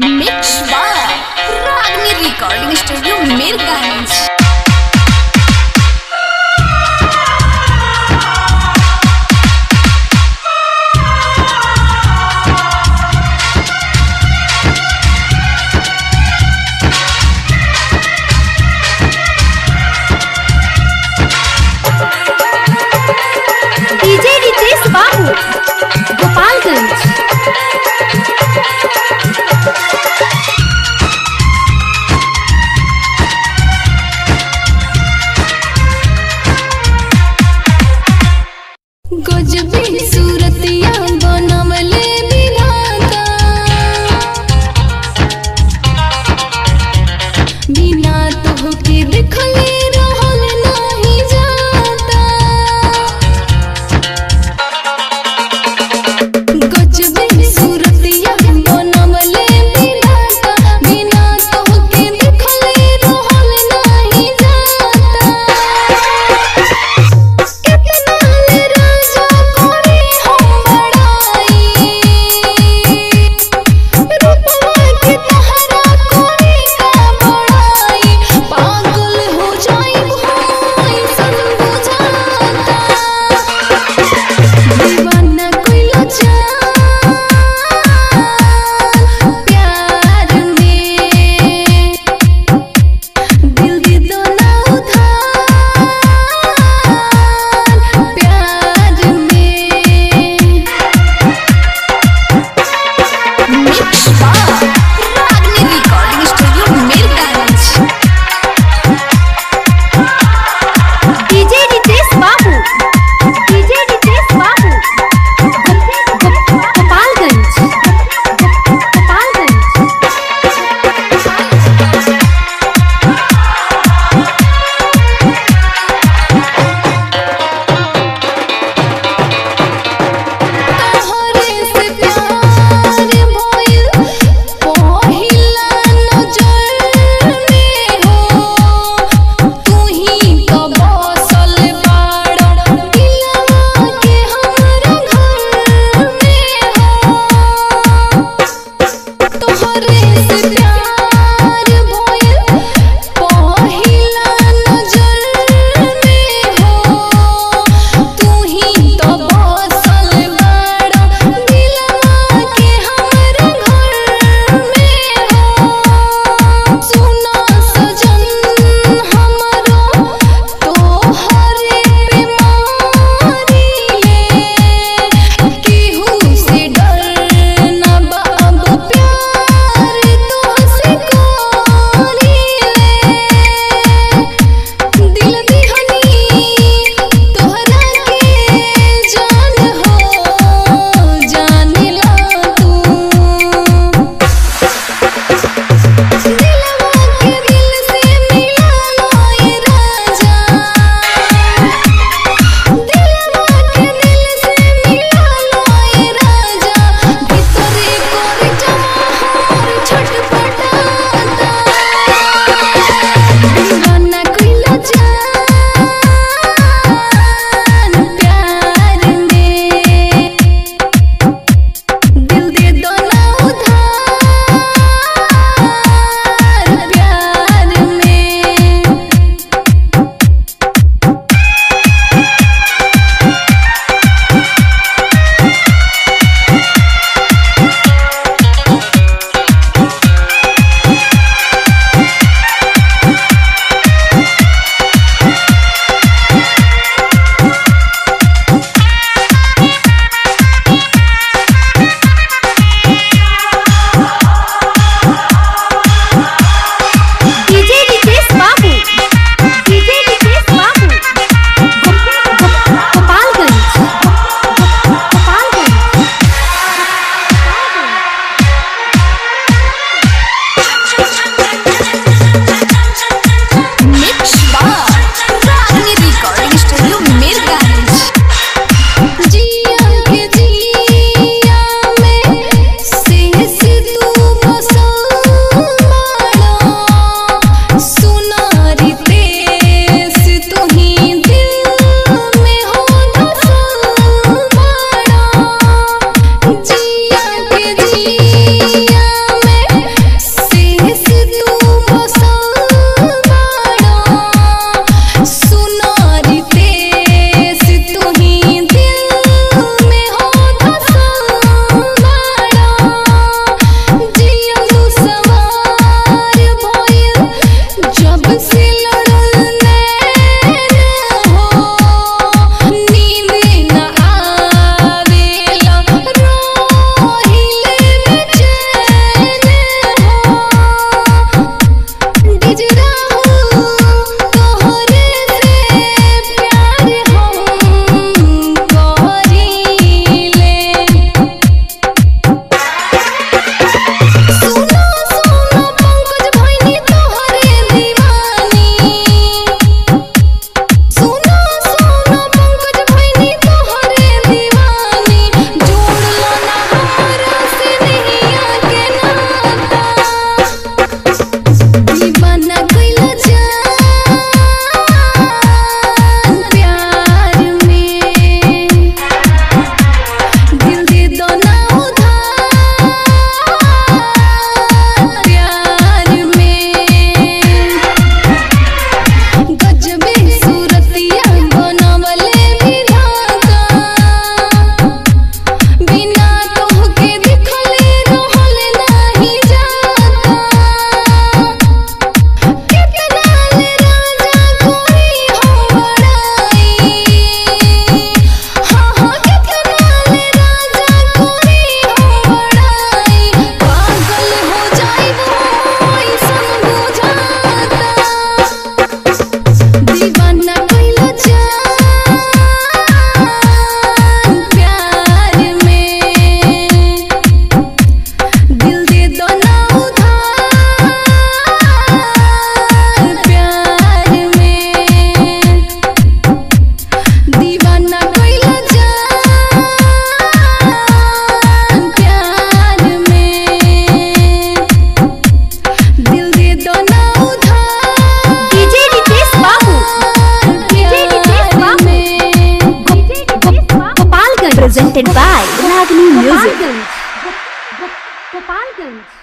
Mix by Ragni Recording Studio Mirganj. कुछ भी सूर presented by Ragini Music. Gopalganj.